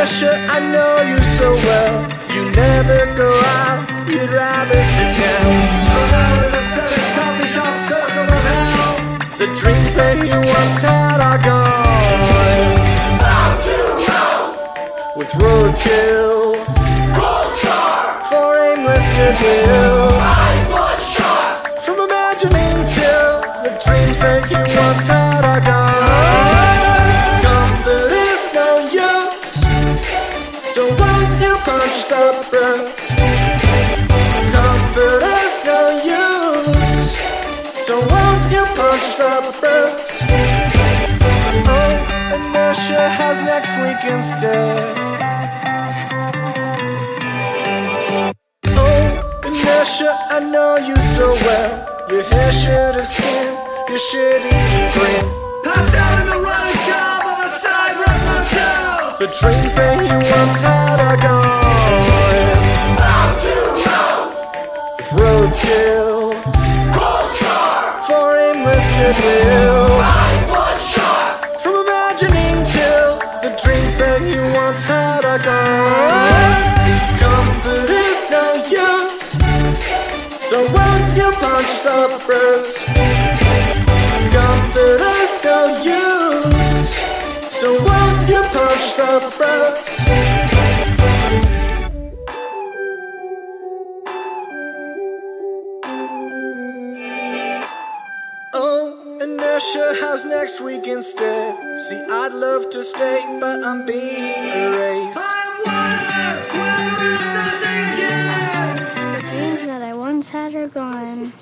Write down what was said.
inertia, I know you so well. You never go out, you'd rather sit down. Around in a setting, coffee shop, circle of hell. The dreams that you once had are gone. With roadkill, for aimless goodwill. So won't you punch the bruise? Comfort no use, so won't you punch the bruise? Oh, inertia has next week instead. Oh, inertia, I know you so well. Your hair should have skin, your shitty grin. Dreams that you once had are gone. Roadkill, for aimless goodwill. From imagining till the dreams that you once had are gone. Comfort is no use, so won't you punch the bruise? Punch the? Oh, inertia has next week instead. See, I'd love to stay, but I'm being erased. The dreams that I once had are gone.